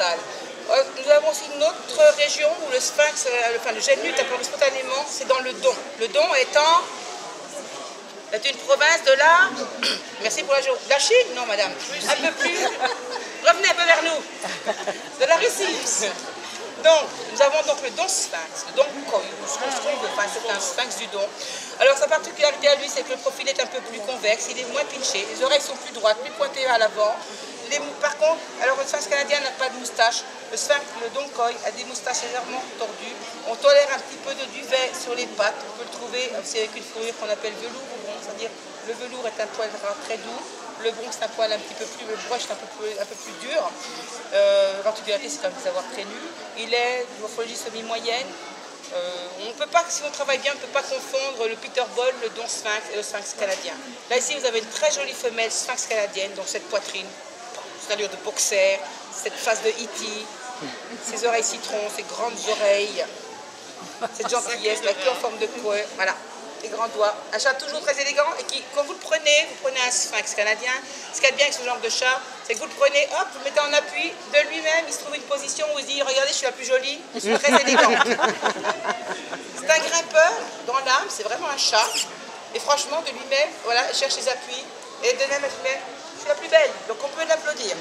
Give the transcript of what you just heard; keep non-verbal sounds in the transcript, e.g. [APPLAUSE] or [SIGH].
Euh, Nous avons aussi une autre région où le sphinx, euh, enfin le génute apparu spontanément, c'est dans le Don. Le Don étant est une province de la... [COUGHS] Merci pour la géo... La Chine? Non, madame. Un peu plus... Revenez un peu vers nous. De la Russie. Donc, nous avons donc le Don Sphinx, le Don construit, enfin, c'est un sphinx du Don. Alors, sa particularité à lui, c'est que le profil est un peu plus convexe, il est moins pinché, les oreilles sont plus droites, plus pointées à l'avant. Les par contre, alors le sphinx canadien n'a pas de moustache. Le sphinx, le Don Koi, a des moustaches légèrement tordues. On tolère un petit peu de duvet sur les pattes. On peut le trouver aussi avec une fourrure qu'on appelle velours ou bronze, c'est-à-dire le velours est un poil très doux. Le bronze, c'est un poil un petit peu plus, le broche est un peu plus, un peu plus dur. Euh, c'est quand même des très nus. Il est de morphologie semi-moyenne. Euh, on peut pas, si on travaille bien, on ne peut pas confondre le Peter Ball, le Don Sphinx et le Sphinx canadien. Là, ici, vous avez une très jolie femelle Sphinx canadienne, donc cette poitrine, cette allure de boxer, cette face de E.T., ses oreilles citron, ses grandes oreilles, cette gentillesse, la queue en forme de queue, voilà, les grands doigts. Un chat toujours très élégant et qui, quand vous le prenez, vous prenez un sphinx canadien, ce qu'il y a de bien avec ce genre de chat, c'est que vous le prenez, hop, vous le mettez en appui, de lui-même, il se trouve une position où il se dit, regardez, je suis la plus jolie, je suis très élégante. c'est un grimpeur dans l'âme, c'est vraiment un chat. Et franchement, de lui-même, voilà, il cherche ses appuis. Et Dena Machimel, je suis la plus belle, donc on peut l'applaudir.